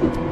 Thank you.